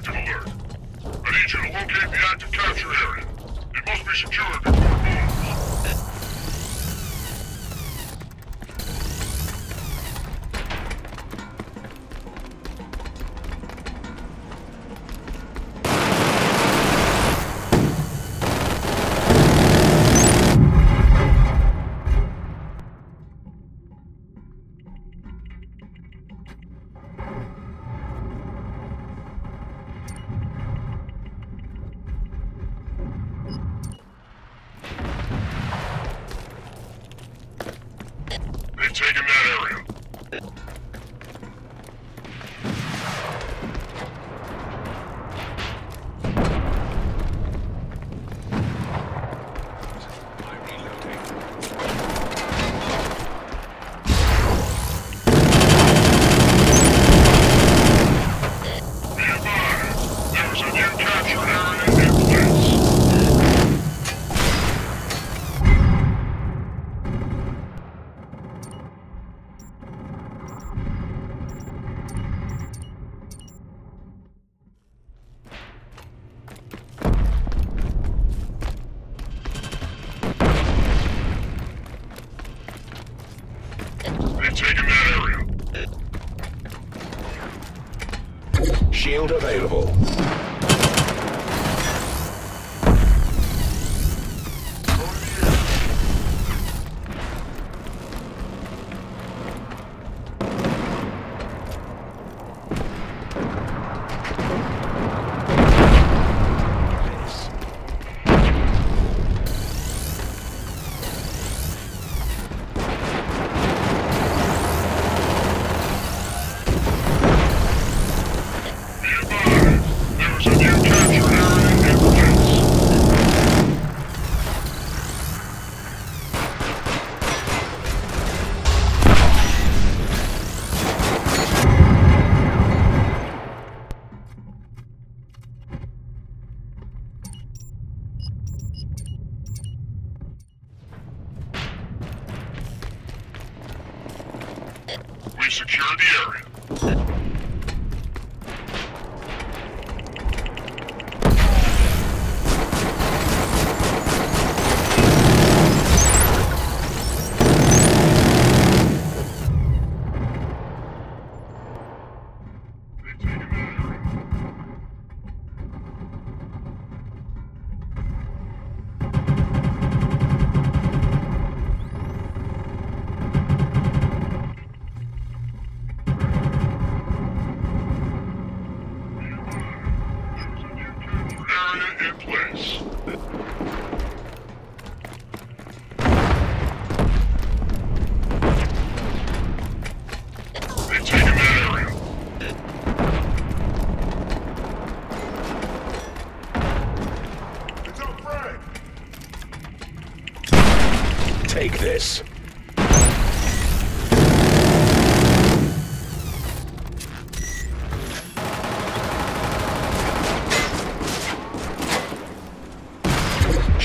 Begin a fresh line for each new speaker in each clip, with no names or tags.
active alert. I need you to locate the active capture area. It must be secured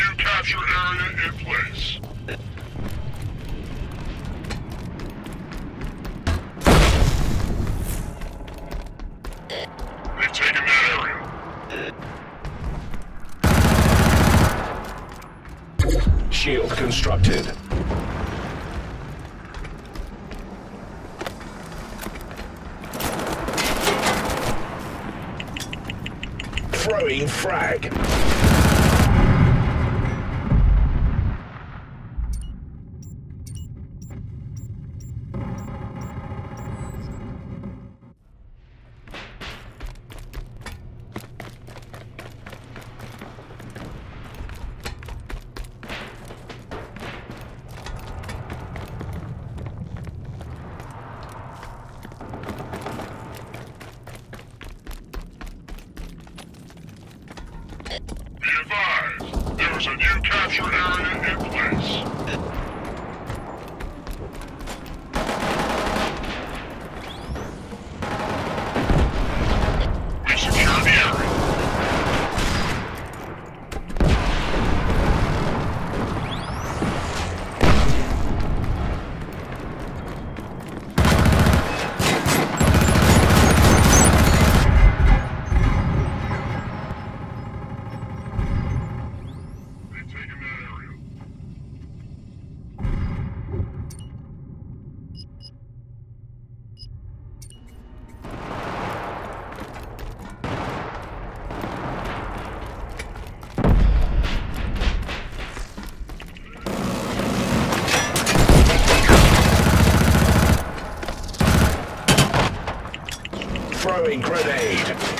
New capture area in place.
Shield constructed. Throwing frag.
capture area in place. throwing grenade.